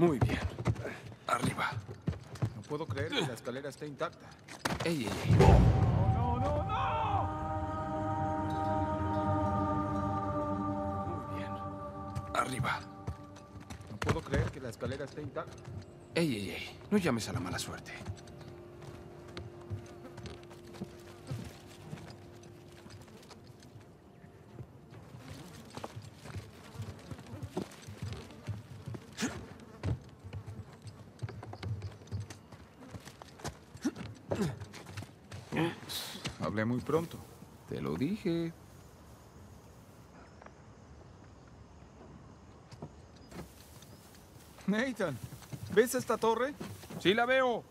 Muy bien. Arriba. No puedo creer que la escalera esté intacta. Ey, ey, ey. ¡No, no, no! Muy bien. Arriba. No puedo creer que la escalera esté intacta. Ey, ey, ey. No llames a la mala suerte. Hablé muy pronto. Te lo dije. Nathan, ¿ves esta torre? Sí la veo.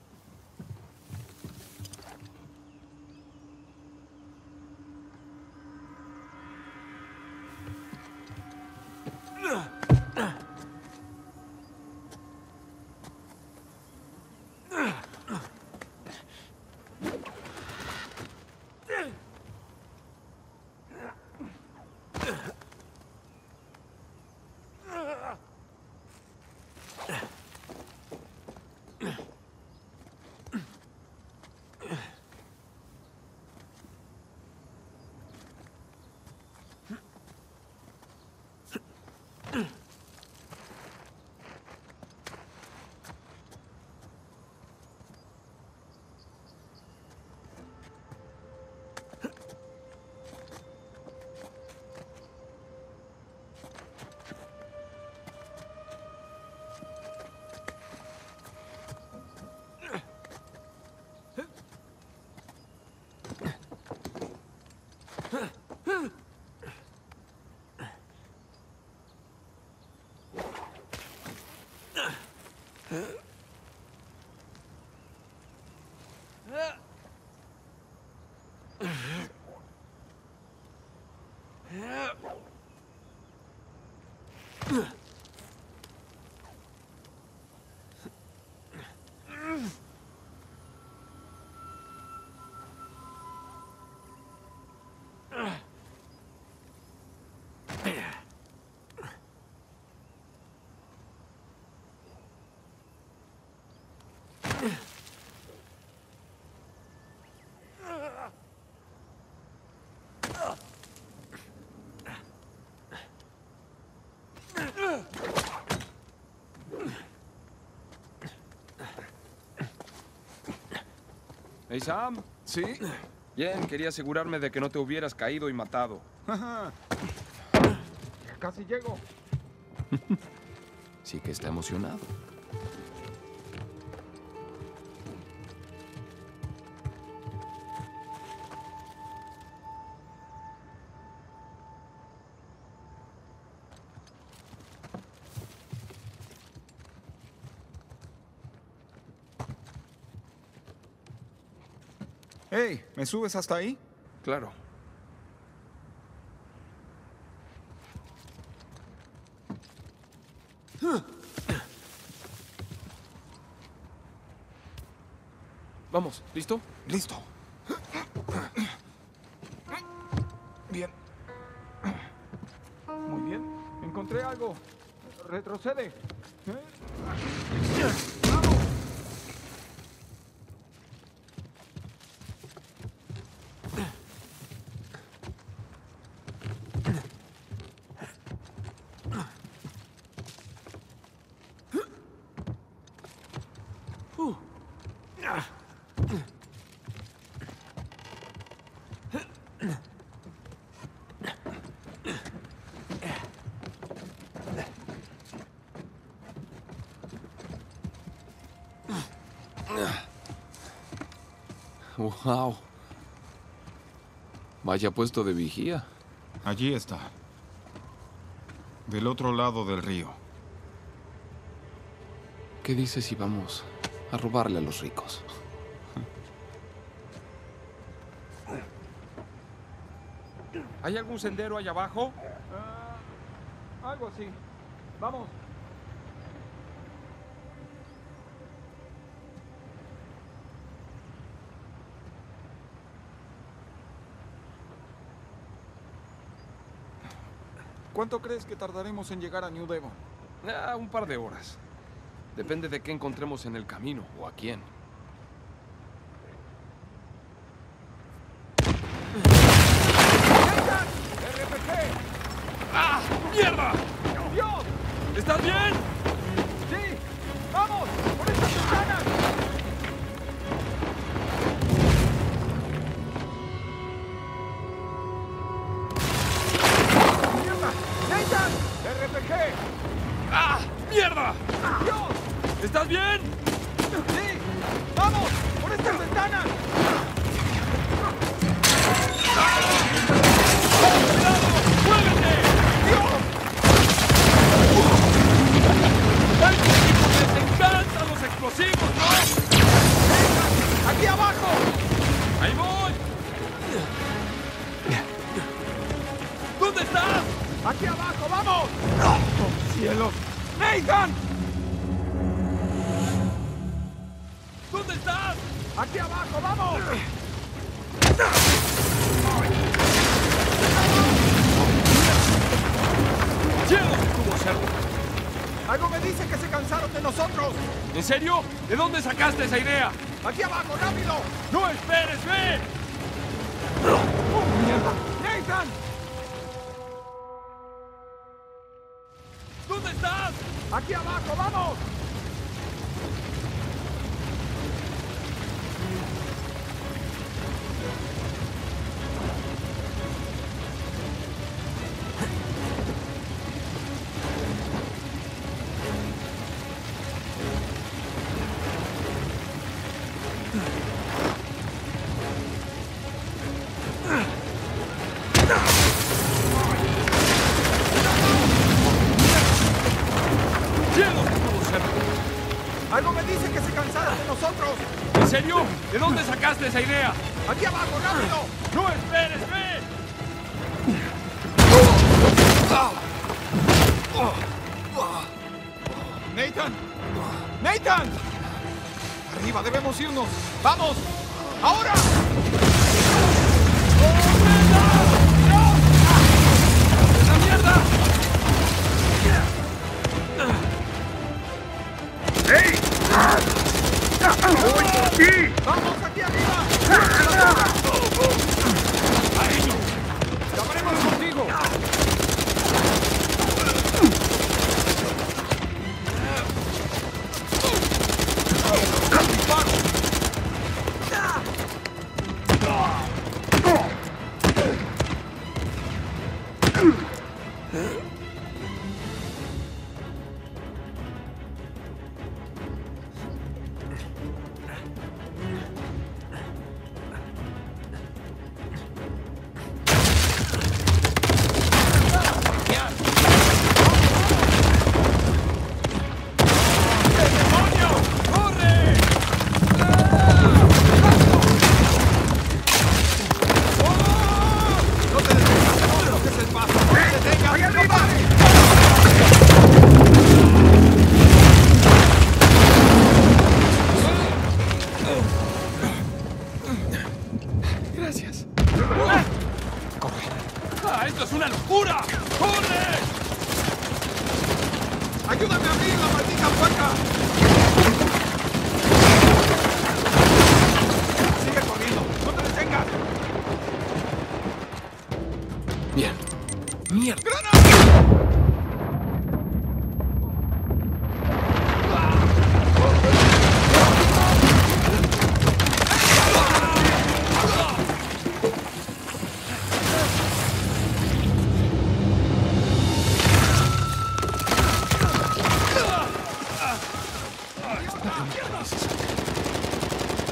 Huh? Hey, Sam. ¿Sí? Bien, quería asegurarme de que no te hubieras caído y matado. Casi llego. Sí que está emocionado. Hey, ¿me subes hasta ahí? Claro. Vamos, ¿listo? Listo. Bien. Muy bien. Encontré algo. Retrocede. ¿Eh? Wow. Vaya puesto de vigía. Allí está. Del otro lado del río. ¿Qué dices si vamos a robarle a los ricos? ¿Hay algún sendero allá abajo? algo así. Vamos. ¿Cuánto crees que tardaremos en llegar a New Devon? Ah, un par de horas. Depende de qué encontremos en el camino o a quién. vamos! Algo me dice que se cansaron de nosotros. ¿En serio? ¿De dónde sacaste esa idea? ¡Aquí abajo, rápido! ¡No esperes, ven! ¡Oh, ¡Nathan! ¿Dónde estás? ¡Aquí abajo, vamos! Vamos.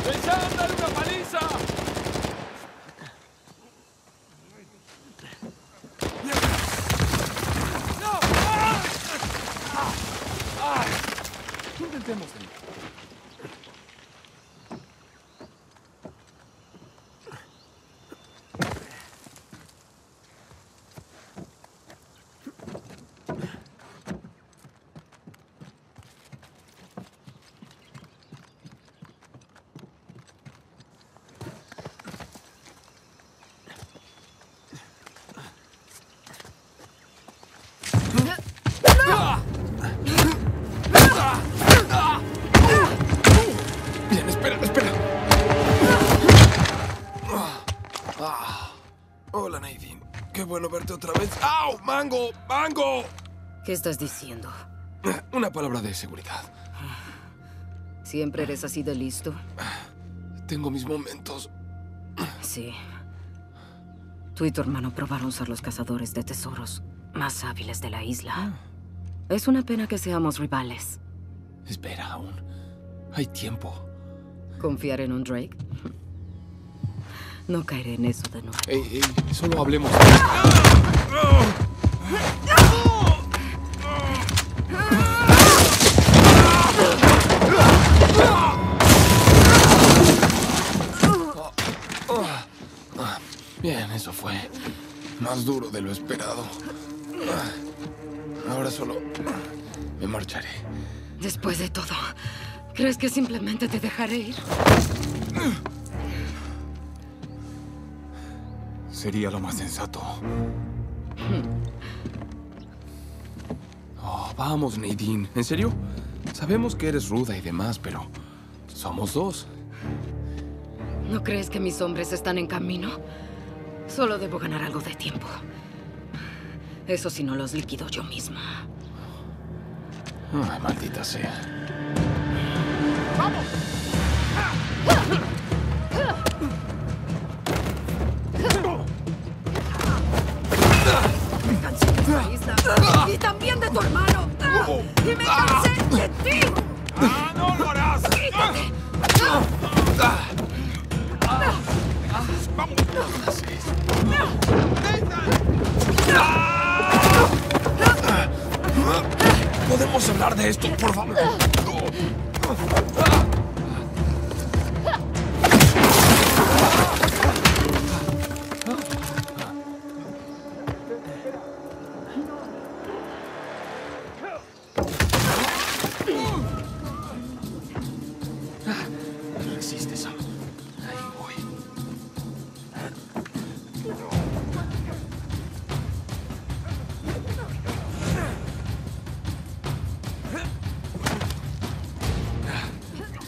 ¡Les han dado una paliza! Bueno verte otra vez. ¡Au! ¡Mango! ¡Mango! ¿Qué estás diciendo? Una palabra de seguridad. ¿Siempre eres así de listo? Tengo mis momentos. Sí. Tú y tu hermano probaron ser los cazadores de tesoros más hábiles de la isla. Es una pena que seamos rivales. Espera aún. Hay tiempo. ¿Confiar en un Drake? No caeré en eso de nuevo. Ey, ey, solo hablemos. Bien, eso fue más duro de lo esperado. Ahora solo me marcharé. Después de todo, ¿crees que simplemente te dejaré ir? Sería lo más sensato. Oh, vamos, Nadine. ¿En serio? Sabemos que eres ruda y demás, pero somos dos. ¿No crees que mis hombres están en camino? Solo debo ganar algo de tiempo. Eso si no los liquido yo misma. Ay, maldita sea. Me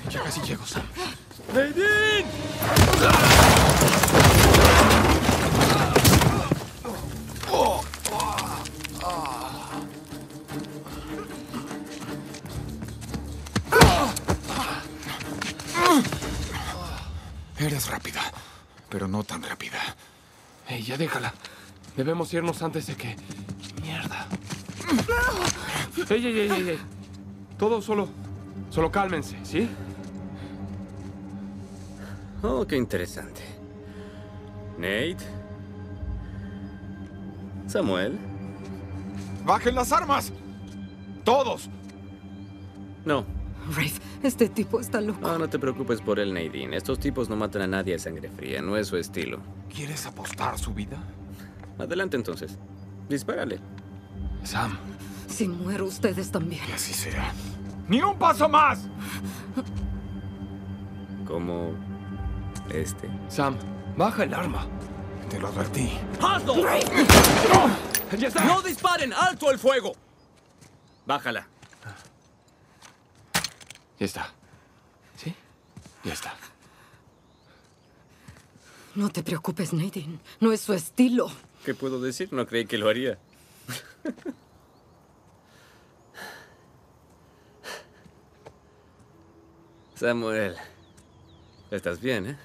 Ya casi llego, Sam. ¡Nadine! Eres rápida. Pero no tan rápida. Ey, ya déjala. Debemos irnos antes de que... Mierda. Ey, ey, ey, ey, ey. Todo solo... Solo cálmense, ¿sí? Oh, qué interesante. Nate. Samuel. ¡Bajen las armas! ¡Todos! No, Rafe, este tipo está loco. no, no te preocupes por él, Nadine. Estos tipos no matan a nadie a sangre fría, no es su estilo. ¿Quieres apostar su vida? Adelante entonces. Dispárale. Sam, Si muero, ustedes también. Que así será. ¡Ni un paso más! Como este. Sam, baja el arma. Te lo advertí. ¡Hazlo! ¡Ya está! ¡No disparen! ¡Alto el fuego! Bájala. Ya está. ¿Sí? Ya está. No te preocupes, Nadine. No es su estilo. ¿Qué puedo decir? No creí que lo haría. Samuel, estás bien, ¿eh?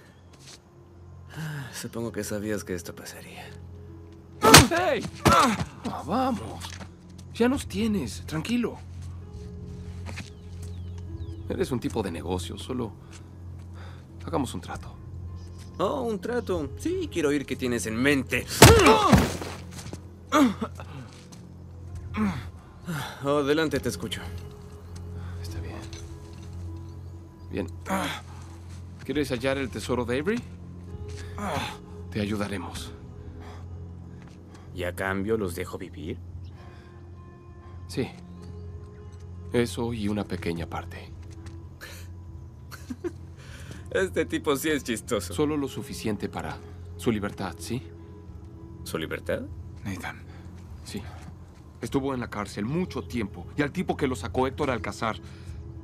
Supongo que sabías que esto pasaría. ¡Hey! Ah, vamos. Ya nos tienes. Tranquilo. Eres un tipo de negocio. Solo... Hagamos un trato. Oh, un trato. Sí, quiero oír qué tienes en mente. Oh, adelante, te escucho. Está bien. Bien. ¿Quieres hallar el tesoro de Avery? Te ayudaremos. ¿Y a cambio los dejo vivir? Sí. Eso y una pequeña parte. Este tipo sí es chistoso. Solo lo suficiente para su libertad, ¿sí? ¿Su libertad? Nathan, Sí. Estuvo en la cárcel mucho tiempo y al tipo que lo sacó Héctor Alcazar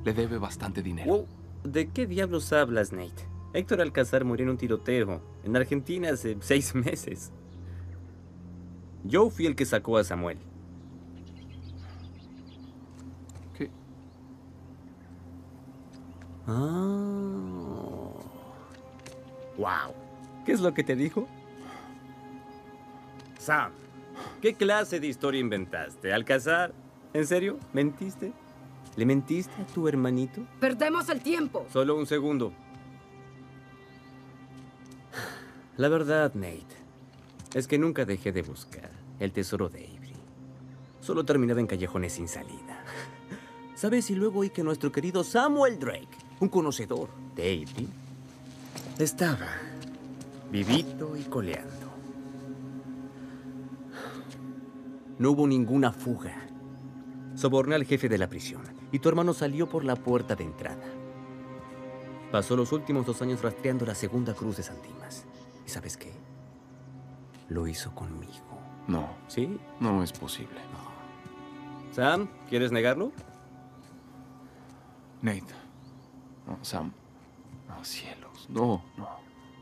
le debe bastante dinero. Wow, ¿De qué diablos hablas, Nate? Héctor Alcázar murió en un tiroteo en Argentina hace seis meses. Yo fui el que sacó a Samuel. ¿Qué? Ah. Wow. ¿Qué es lo que te dijo? Sam, ¿qué clase de historia inventaste? ¿Al casar? ¿En serio? ¿Mentiste? ¿Le mentiste a tu hermanito? ¡Perdemos el tiempo! Solo un segundo. La verdad, Nate, es que nunca dejé de buscar el tesoro de Avery. Solo terminaba en callejones sin salida. ¿Sabes? Y luego oí que nuestro querido Samuel Drake, un conocedor de Avery, estaba vivito y coleando. No hubo ninguna fuga. Soborné al jefe de la prisión y tu hermano salió por la puerta de entrada. Pasó los últimos dos años rastreando la segunda cruz de San Dimas. ¿Y sabes qué? Lo hizo conmigo. No, ¿Sí? no es posible. Sam, ¿quieres negarlo? Nate. No, Sam. No, cielos. No, no.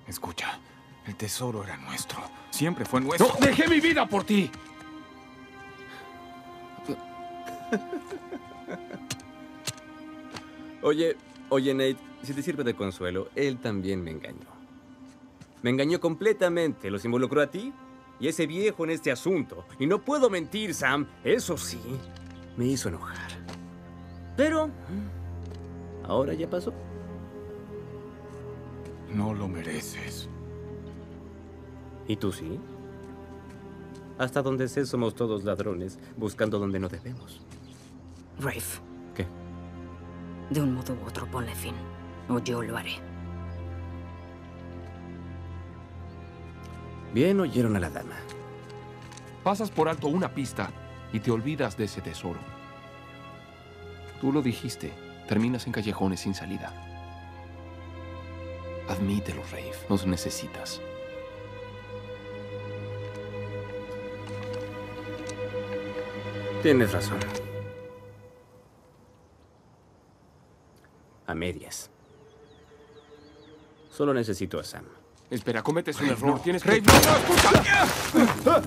Escucha, el tesoro era nuestro. Siempre fue nuestro. ¡No! ¡Dejé mi vida por ti! Oye, oye, Nate, si te sirve de consuelo, él también me engañó. Me engañó completamente, los involucró a ti y a ese viejo en este asunto. Y no puedo mentir, Sam, eso sí, me hizo enojar. Pero, ahora ya pasó. No lo mereces. ¿Y tú sí? Hasta donde sé somos todos ladrones, buscando donde no debemos. Rafe, ¿Qué? de un modo u otro ponle fin. O yo lo haré. Bien oyeron a la dama. Pasas por alto una pista y te olvidas de ese tesoro. Tú lo dijiste. Terminas en callejones sin salida. Admítelo, Rafe. Nos necesitas. Tienes razón. A medias. Solo necesito a Sam. Espera, cometes un error. Tienes que... ¡Rafe, no, escucha! Por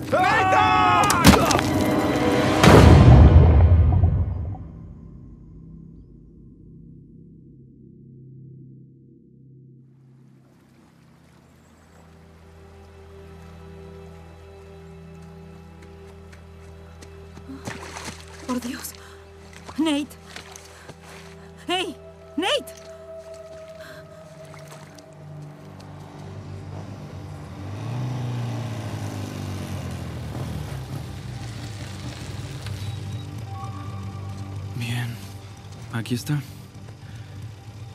aquí está.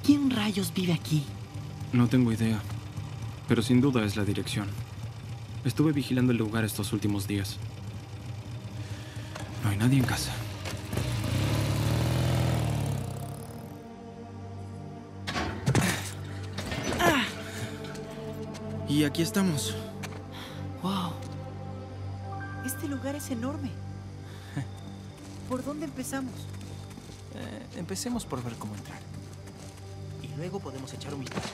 ¿Quién rayos vive aquí? No tengo idea, pero sin duda es la dirección. Estuve vigilando el lugar estos últimos días. No hay nadie en casa. Y aquí estamos. ¡Wow! Este lugar es enorme. ¿Por dónde empezamos? Eh, empecemos por ver cómo entrar. Y luego podemos echar un vistazo.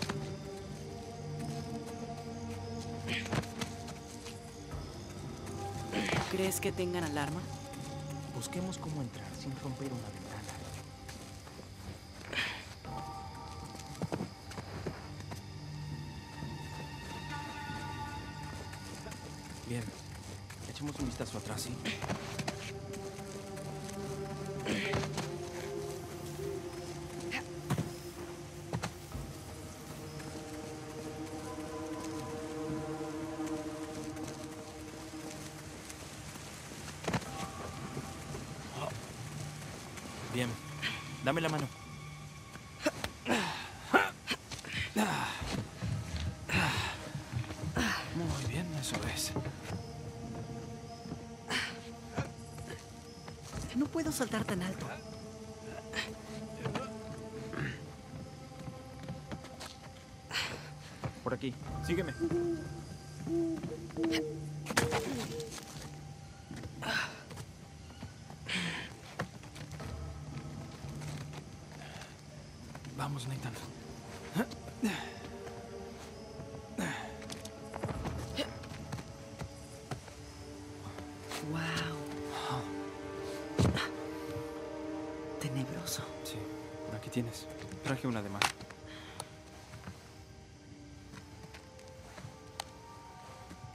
¿Crees que tengan alarma? Busquemos cómo entrar sin romper una ventana. Bien. Echemos un vistazo atrás, ¿sí? Dame la mano. Muy bien, eso es. No puedo saltar tan alto. Por aquí. Sígueme. Traje una de más.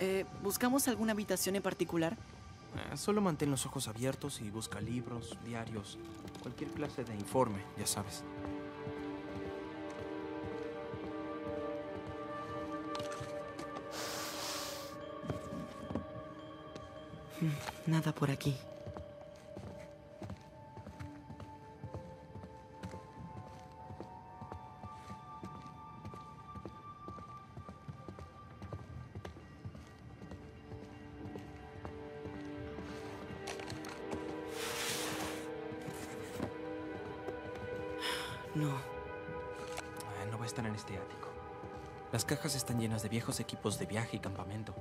Eh, ¿Buscamos alguna habitación en particular? Eh, solo mantén los ojos abiertos y busca libros, diarios, cualquier clase de informe, ya sabes. Nada por aquí. Viejos equipos de viaje y campamento.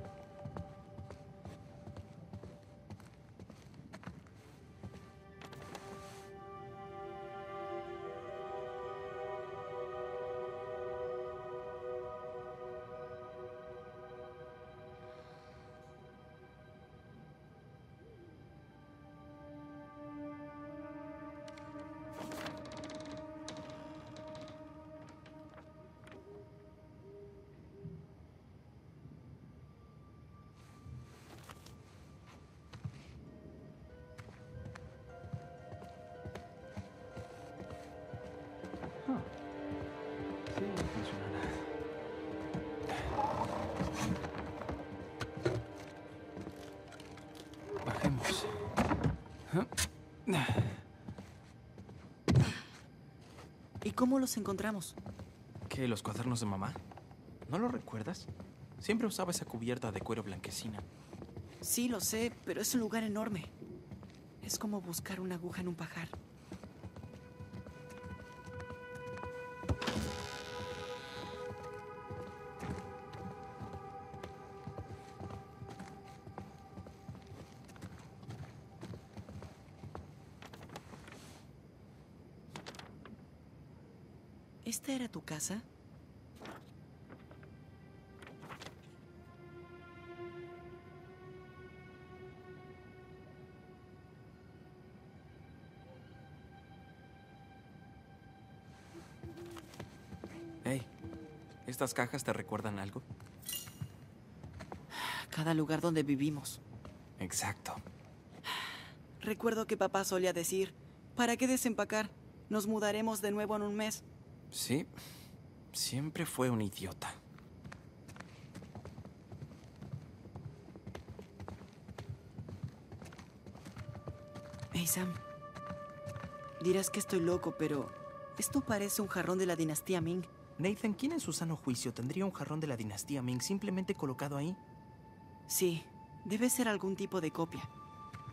Cómo los encontramos? ¿Qué, los cuadernos de mamá? ¿No lo recuerdas? Siempre usaba esa cubierta de cuero blanquecina. Sí, lo sé, pero es un lugar enorme. Es como buscar una aguja en un pajar. ¿Esta era tu casa? Hey, ¿estas cajas te recuerdan algo? Cada lugar donde vivimos. Exacto. Recuerdo que papá solía decir, ¿para qué desempacar? Nos mudaremos de nuevo en un mes. Sí, siempre fue un idiota. Hey Sam, dirás que estoy loco, pero esto parece un jarrón de la dinastía Ming. Nathan, ¿quién en su sano juicio tendría un jarrón de la dinastía Ming simplemente colocado ahí? Sí, debe ser algún tipo de copia.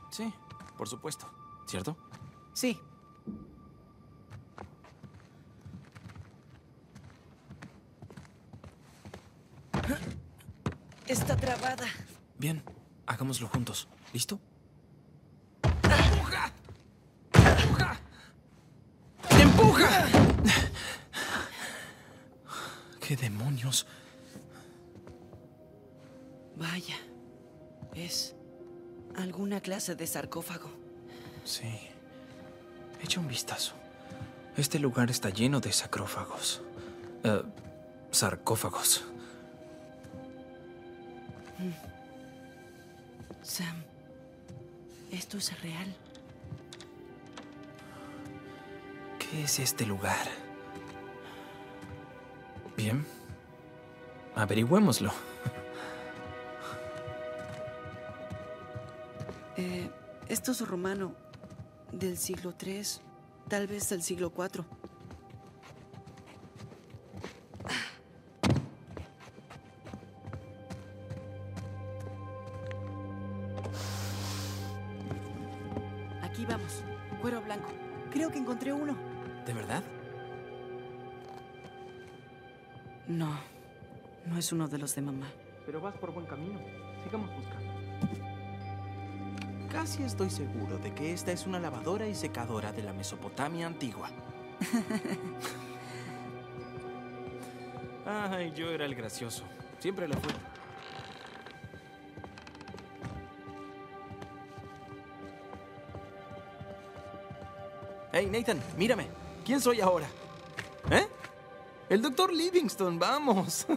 Sí, por supuesto. ¿Cierto? Sí. Está trabada. Bien, hagámoslo juntos. ¿Listo? ¡Empuja! ¿Qué demonios? Vaya. Es alguna clase de sarcófago. Sí. Echa un vistazo. Este lugar está lleno de sacrófagos. Eh, sarcófagos. Sam, ¿esto es real? ¿Qué es este lugar? Bien. Averigüémoslo. Eh, esto es romano. Del siglo III, tal vez del siglo IV. Es uno de los de mamá. Pero vas por buen camino. Sigamos buscando. Casi estoy seguro de que esta es una lavadora y secadora de la Mesopotamia antigua. Ay, yo era el gracioso. Siempre lo fui. Hey, Nathan, mírame. ¿Quién soy ahora? ¿Eh? El doctor Livingston, vamos.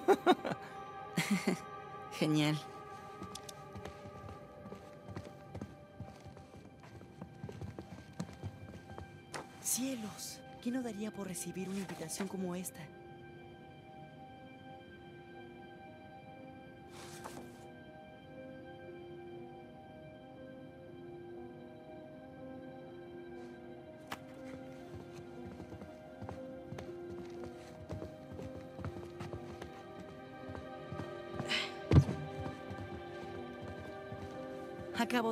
Genial. Cielos, ¿quién no daría por recibir una invitación como esta?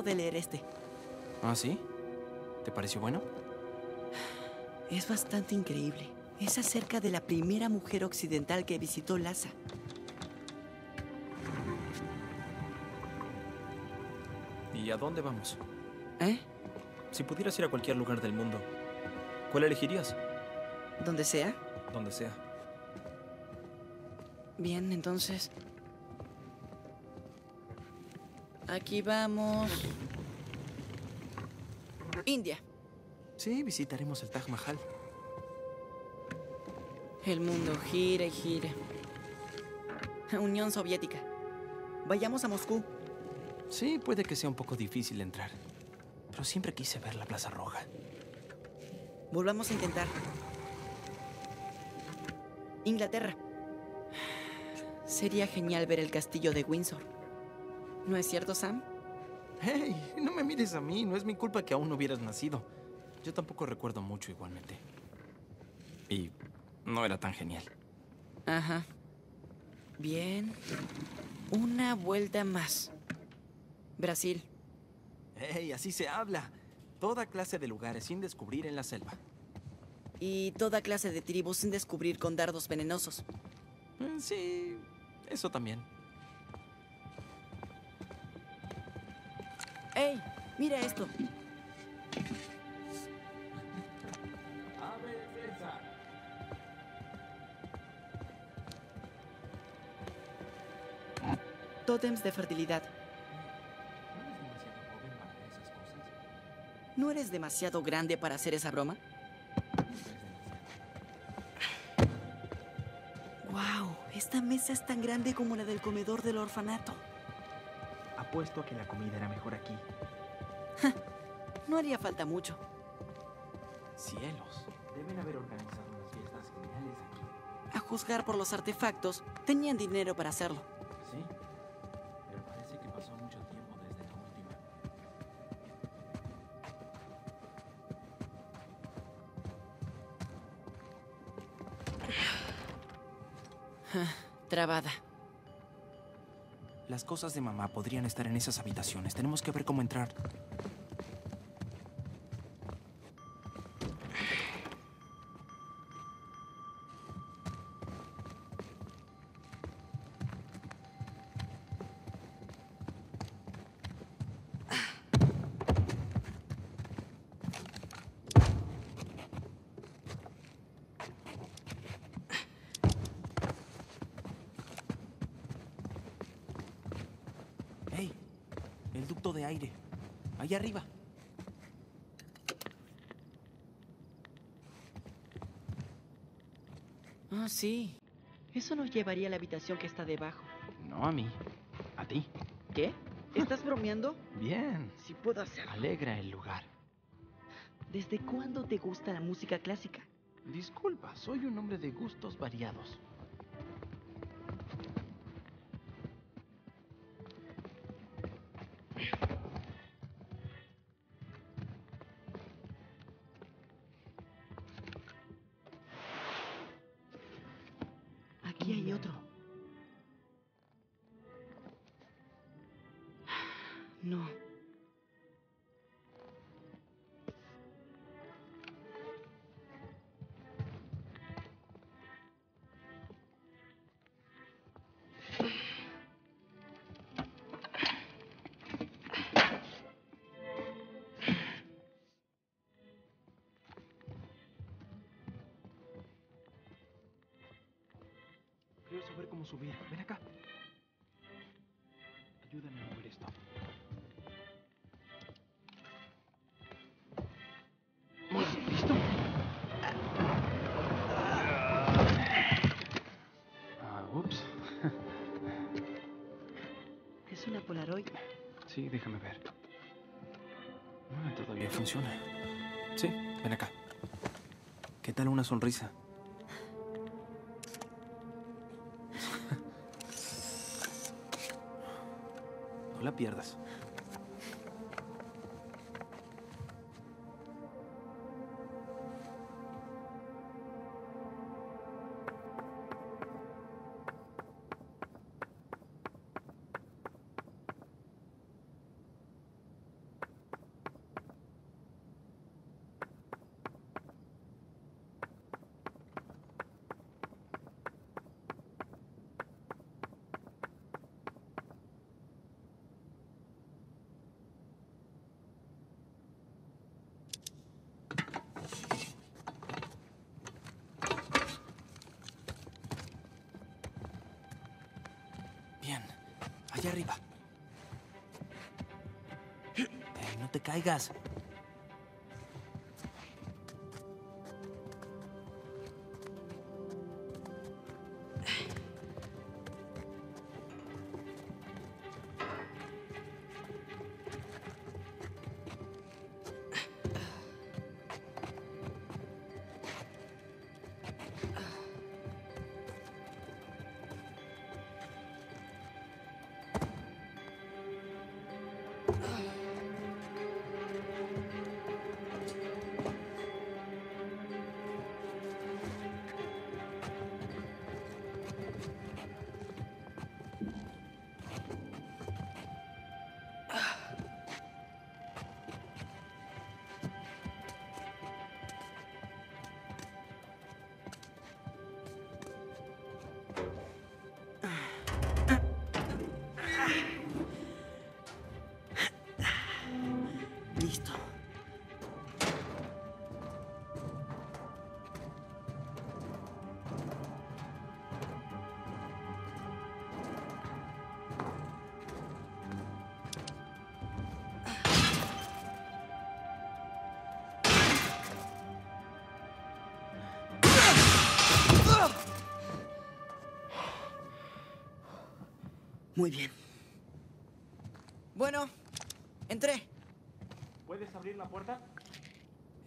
De leer este. ¿Ah, sí? ¿Te pareció bueno? Es bastante increíble. Es acerca de la primera mujer occidental que visitó Lhasa. ¿Y a dónde vamos? ¿Eh? Si pudieras ir a cualquier lugar del mundo, ¿cuál elegirías? Donde sea. Donde sea. Bien, entonces. Aquí vamos. India. Sí, visitaremos el Taj Mahal. El mundo gira y gira. Unión Soviética. Vayamos a Moscú. Sí, puede que sea un poco difícil entrar. Pero siempre quise ver la Plaza Roja. Volvamos a intentar. Inglaterra. Sería genial ver el castillo de Windsor. ¿No es cierto, Sam? ¡Hey! No me mires a mí. No es mi culpa que aún no hubieras nacido. Yo tampoco recuerdo mucho igualmente. Y no era tan genial. Ajá. Bien. Una vuelta más. Brasil. ¡Hey! Así se habla. Toda clase de lugares sin descubrir en la selva. Y toda clase de tribus sin descubrir con dardos venenosos. Mm, Sí, eso también. ¡Ey! Mira esto. Tótems de fertilidad. ¿No eres demasiado grande para hacer esa broma? ¡Wow! Esta mesa es tan grande como la del comedor del orfanato. Apuesto a que la comida era mejor aquí. No haría falta mucho. Cielos. Deben haber organizado unas fiestas geniales aquí. A juzgar por los artefactos, tenían dinero para hacerlo. Sí. Pero parece que pasó mucho tiempo desde la última. Trabada. Las cosas de mamá podrían estar en esas habitaciones. Tenemos que ver cómo entrar. ¡Hey! El ducto de aire. Allá arriba. Ah, sí. Eso nos llevaría a la habitación que está debajo. No a mí. A ti. ¿Qué? ¿Estás bromeando? Bien. Sí puedo hacerlo. Alegra el lugar. ¿Desde cuándo te gusta la música clásica? Disculpa, soy un hombre de gustos variados. Sí, déjame ver. Ah, todavía funciona. Sí, ven acá. ¿Qué tal una sonrisa? No la pierdas. No Muy bien. Bueno, entré. ¿Puedes abrir la puerta?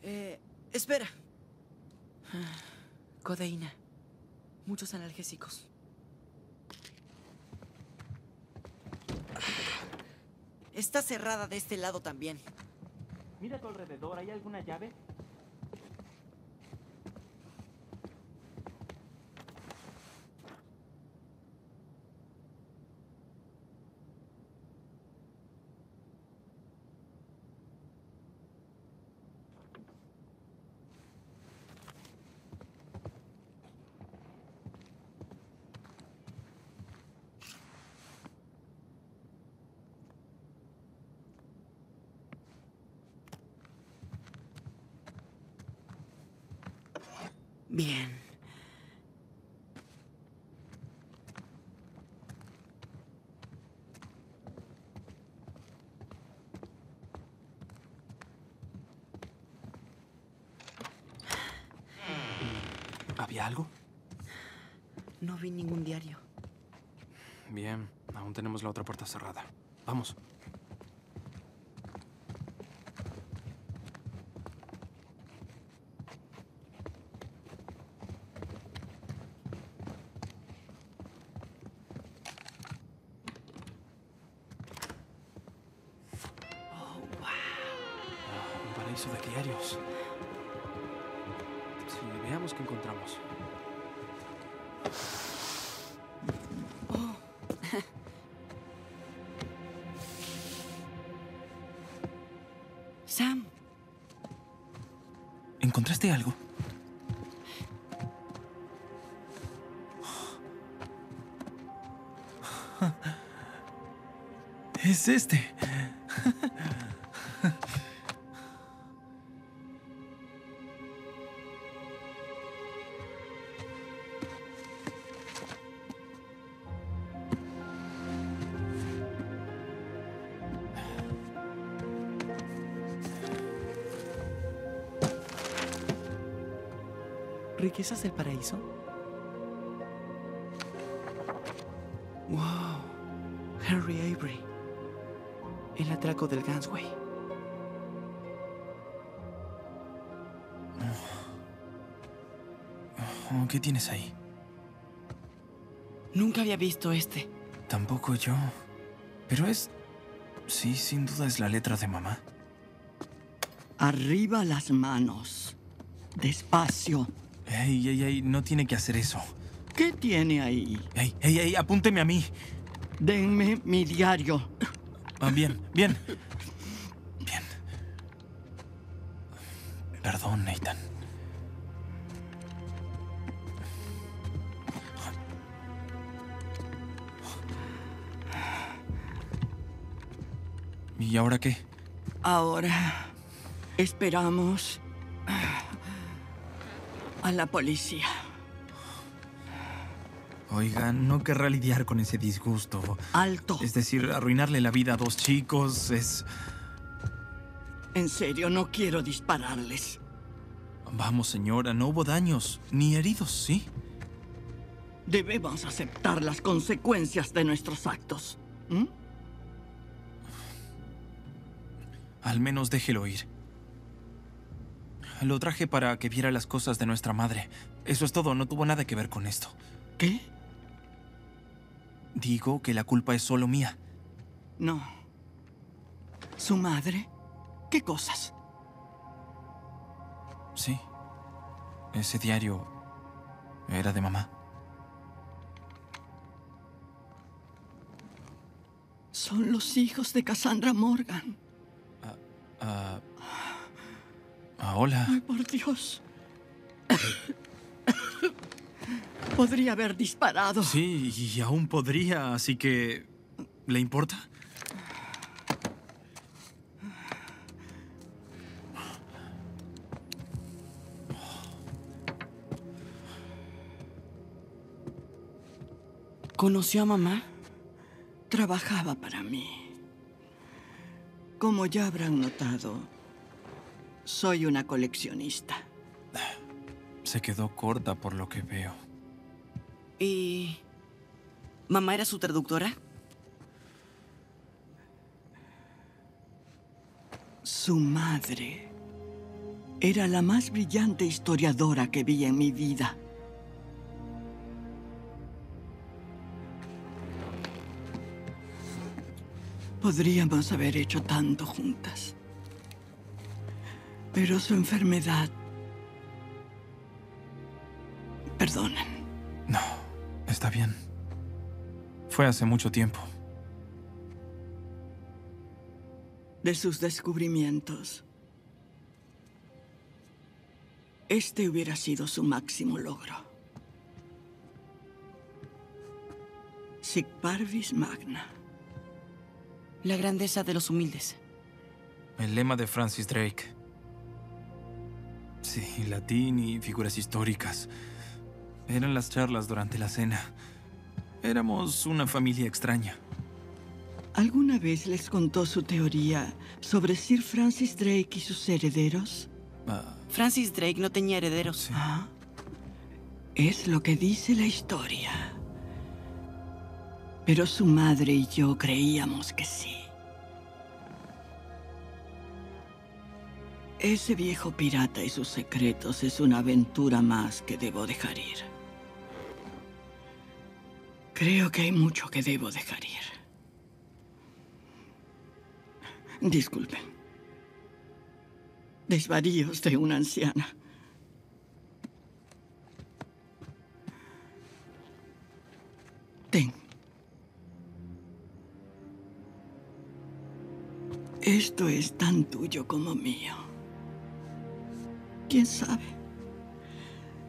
Eh, espera. Ah, Codeína. Muchos analgésicos. Está cerrada de este lado también. Mira a tu alrededor, ¿hay alguna llave? Bien. ¿Había algo? No vi ningún diario. Bien, aún tenemos la otra puerta cerrada. Vamos. ¿Encontraste algo? Es este. ¿Riquezas del paraíso? Wow. Henry Avery. El atraco del Gansway. Oh, ¿Qué tienes ahí? Nunca había visto este. Tampoco yo. Pero es... Sí, sin duda es la letra de mamá. Arriba las manos. Despacio. Ey, ey, ey, no tiene que hacer eso. ¿Qué tiene ahí? Ey, ey, ey, apúnteme a mí. Denme mi diario. Ah, bien, bien. Bien. Perdón, Nathan. ¿Y ahora qué? Ahora esperamos a la policía. Oiga, no querrá lidiar con ese disgusto. Alto. Es decir, arruinarle la vida a dos chicos es... En serio, no quiero dispararles. Vamos, señora, no hubo daños, ni heridos, ¿sí? Debemos aceptar las consecuencias de nuestros actos. ¿m? Al menos déjelo ir. Lo traje para que viera las cosas de nuestra madre. Eso es todo, no tuvo nada que ver con esto. ¿Qué? Digo que la culpa es solo mía. No. ¿Su madre? ¿Qué cosas? Sí. Ese diario era de mamá. Son los hijos de Cassandra Morgan. Ah, ah, hola. Ay, por Dios. Podría haber disparado. Sí, y aún podría, así que... ¿Le importa? ¿Conoció a mamá? Trabajaba para mí. Como ya habrán notado, soy una coleccionista. Se quedó corta por lo que veo. ¿Y... mamá era su traductora? Su madre era la más brillante historiadora que vi en mi vida. Podríamos haber hecho tanto juntas. Pero su enfermedad... Perdonen. No, está bien. Fue hace mucho tiempo. de sus descubrimientos. Este hubiera sido su máximo logro. Sic parvis magna. La grandeza de los humildes. El lema de Francis Drake. Sí, latín y figuras históricas. Eran las charlas durante la cena. Éramos una familia extraña. ¿Alguna vez les contó su teoría sobre Sir Francis Drake y sus herederos? Ah, Francis Drake no tenía herederos. Ah, es lo que dice la historia. Pero su madre y yo creíamos que sí. Ese viejo pirata y sus secretos es una aventura más que debo dejar ir. Creo que hay mucho que debo dejar ir. Disculpen. Desvaríos de una anciana. Ten. Esto es tan tuyo como mío. ¿Quién sabe?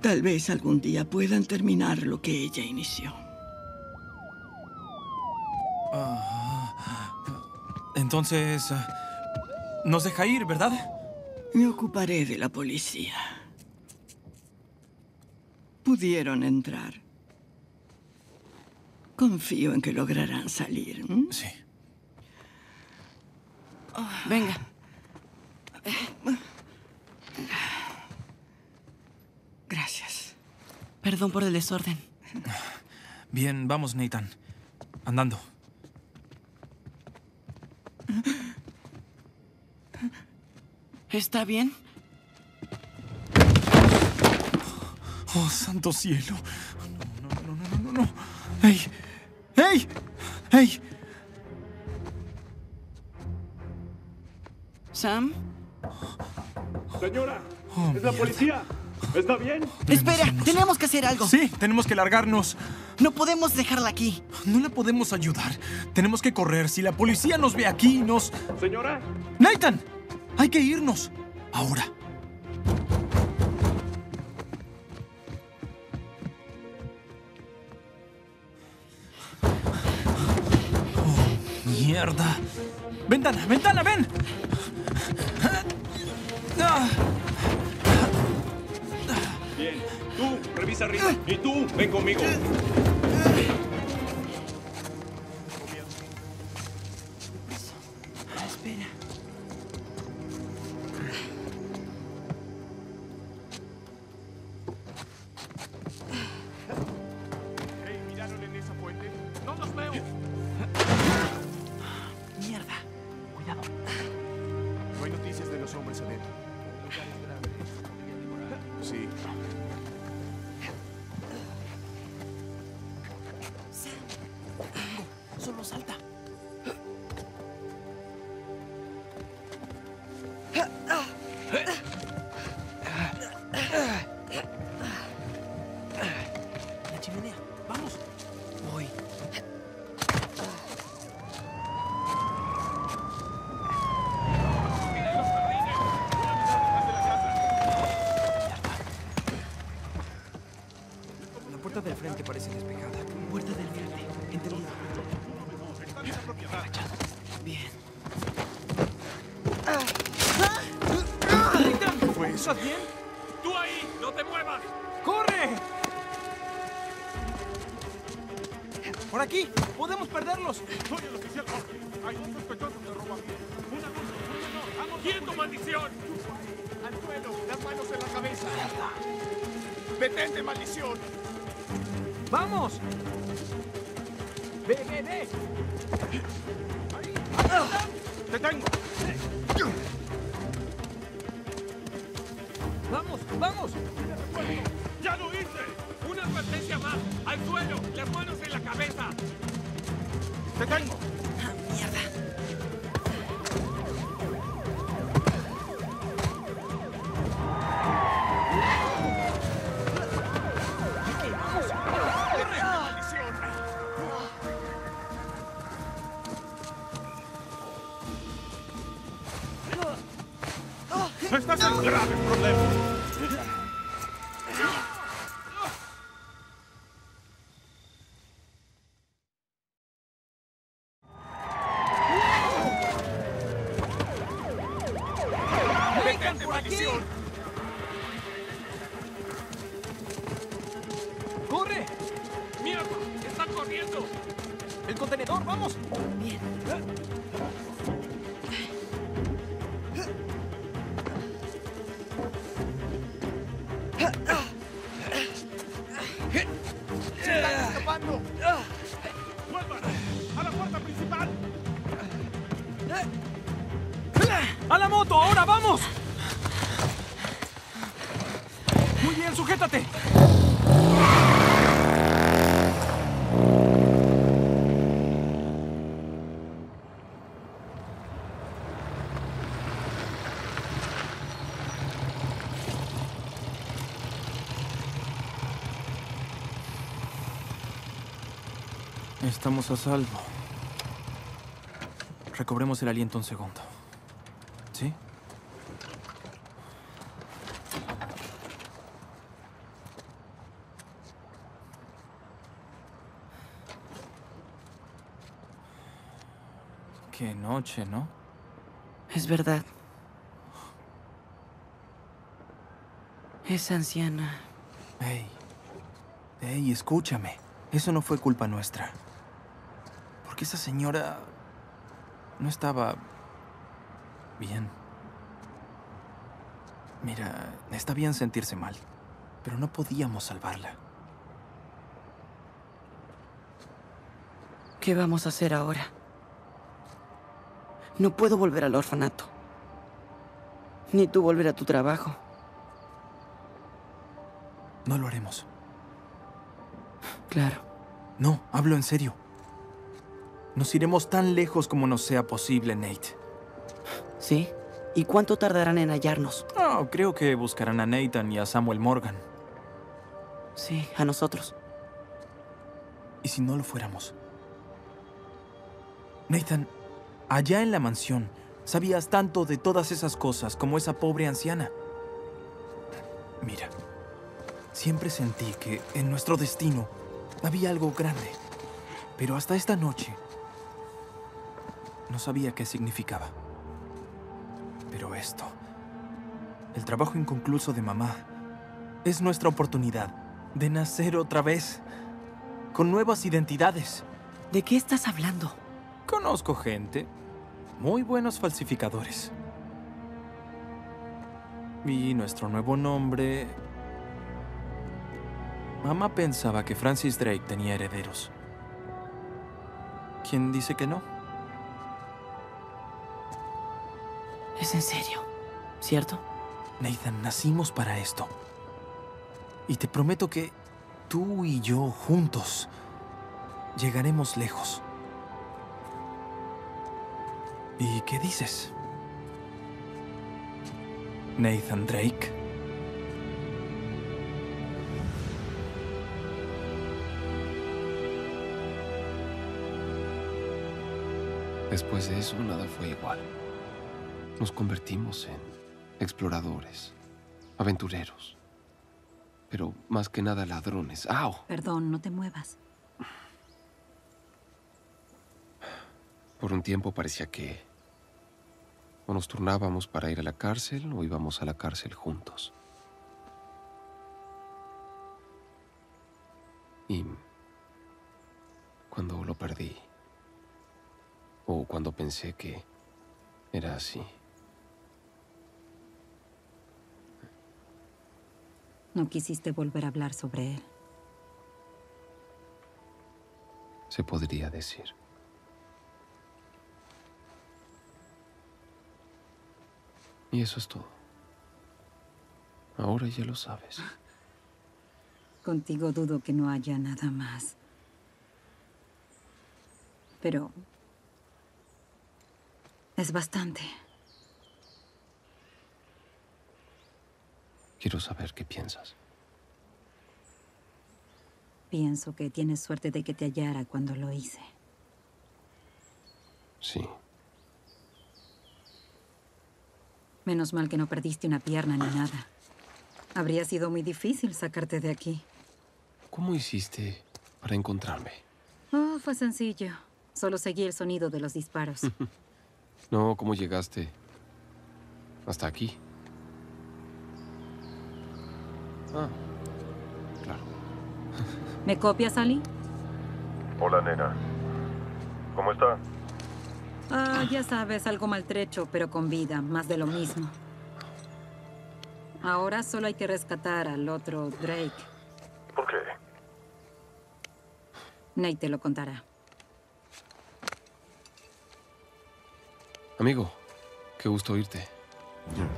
Tal vez algún día puedan terminar lo que ella inició. Entonces... ah, Nos deja ir, ¿verdad? Me ocuparé de la policía. Pudieron entrar. Confío en que lograrán salir. Sí. Venga. Gracias. Perdón por el desorden. Bien, vamos, Nathan. Andando. ¿Está bien? Oh, santo cielo. No, no, no, no, no, no. ¡Ey! ¡Ey! ¡Ey! ¿Sam? Señora, Oh, es la mierda. policía. ¿Está bien? Espera, tenemos que hacer algo. Sí, tenemos que largarnos. No podemos dejarla aquí. No la podemos ayudar. Tenemos que correr. Si la policía nos ve aquí, nos... Señora, ¡Nathan! Hay que irnos. Ahora. Oh, mierda. Ventana, ventana, ven. Ah, arriba. Y tú, ven conmigo. ¡Vamos, vamos! ¡Ya lo hice! ¡Una advertencia más! ¡Al suelo! ¡Las manos en la cabeza! ¡Te tengo! Mierda. Estamos a salvo. Recobremos el aliento un segundo. ¿Sí? Qué noche, ¿no? Es verdad. Esa anciana. Hey. Hey, escúchame. Eso no fue culpa nuestra. Porque esa señora no estaba bien. Mira, está bien sentirse mal, pero no podíamos salvarla. ¿Qué vamos a hacer ahora? No puedo volver al orfanato. Ni tú volver a tu trabajo. No lo haremos. Claro. No, hablo en serio. Nos iremos tan lejos como nos sea posible, Nate. ¿Sí? ¿Y cuánto tardarán en hallarnos? No, creo que buscarán a Nathan y a Samuel Morgan. Sí, a nosotros. ¿Y si no lo fuéramos? Nathan, allá en la mansión, sabías tanto de todas esas cosas como esa pobre anciana. Mira, siempre sentí que en nuestro destino había algo grande, pero hasta esta noche no sabía qué significaba. Pero esto, el trabajo inconcluso de mamá, es nuestra oportunidad de nacer otra vez, con nuevas identidades. ¿De qué estás hablando? Conozco gente, muy buenos falsificadores. Y nuestro nuevo nombre... Mamá pensaba que Francis Drake tenía herederos. ¿Quién dice que no? Es en serio, ¿cierto? Nathan, nacimos para esto. Y te prometo que tú y yo juntos llegaremos lejos. ¿Y qué dices? Nathan Drake. Después de eso, nada fue igual. Nos convertimos en exploradores, aventureros, pero más que nada ladrones. ¡Au! Perdón, no te muevas. Por un tiempo parecía que o nos turnábamos para ir a la cárcel o íbamos a la cárcel juntos. Y cuando lo perdí, o cuando pensé que era así, No quisiste volver a hablar sobre él. se podría decir. Y eso es todo. Ahora ya lo sabes. Contigo dudo que no haya nada más. Pero... Es bastante. Quiero saber qué piensas. Pienso que tienes suerte de que te hallara cuando lo hice. Sí. Menos mal que no perdiste una pierna ni nada. Habría sido muy difícil sacarte de aquí. ¿Cómo hiciste para encontrarme? Oh, fue sencillo. Solo seguí el sonido de los disparos. No, ¿cómo llegaste hasta aquí? Ah, claro. ¿Me copias, Ali? Hola, nena. ¿Cómo está? Ah, ya sabes, algo maltrecho, pero con vida, más de lo mismo. Ahora solo hay que rescatar al otro Drake. ¿Por qué? Nate te lo contará. Amigo, qué gusto oírte.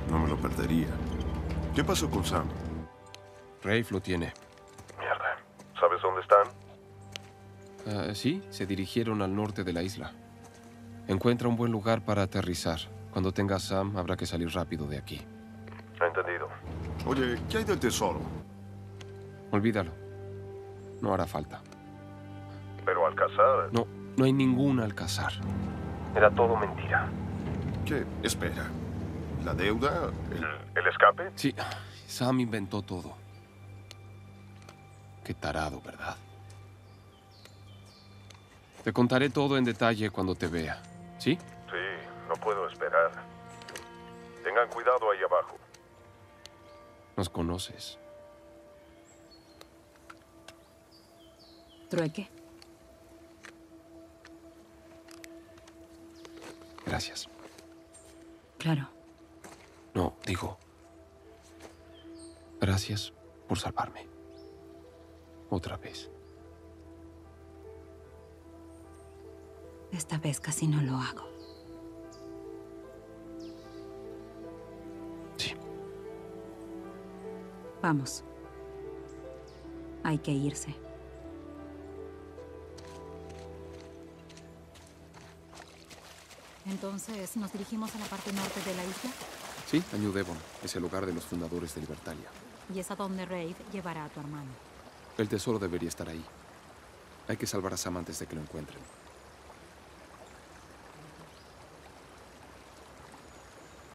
No me lo perdería. ¿Qué pasó con Sam? Rafe lo tiene. Mierda. ¿Sabes dónde están? Ah, sí, se dirigieron al norte de la isla. Encuentra un buen lugar para aterrizar. Cuando tenga a Sam, habrá que salir rápido de aquí. Entendido. Oye, ¿qué hay del tesoro? Olvídalo. No hará falta. Pero al cazar... No, no hay ningún alcazar. Era todo mentira. ¿Qué? Espera. ¿La deuda? ¿El, el escape? Sí, Sam inventó todo. Qué tarado, ¿verdad? Te contaré todo en detalle cuando te vea. ¿Sí? Sí, no puedo esperar. Tengan cuidado ahí abajo. Nos conoces. ¿Trueque? Gracias. Claro. No, digo. Gracias por salvarme. Otra vez. Esta vez casi no lo hago. Vamos. Hay que irse. Entonces, ¿nos dirigimos a la parte norte de la isla? Sí, a New Devon. Es el hogar de los fundadores de Libertalia. Y es a donde Raid llevará a tu hermano. El tesoro debería estar ahí. Hay que salvar a Sam antes de que lo encuentren.